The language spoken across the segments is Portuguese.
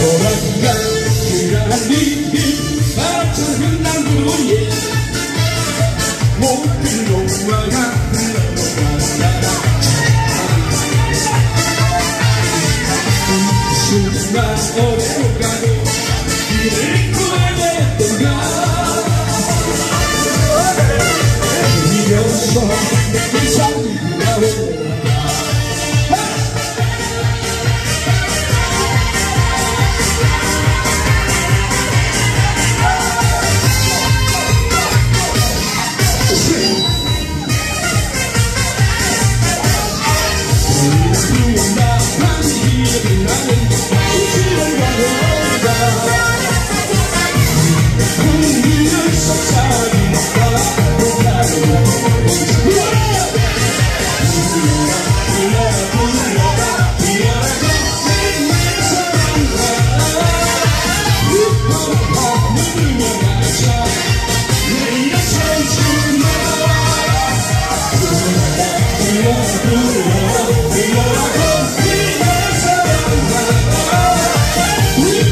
돌아간 시간이 바쳐진 남부에 모든 동화가 수가 오래 가고 길을 잃고 알겠던가 이겨서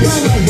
We're gonna go.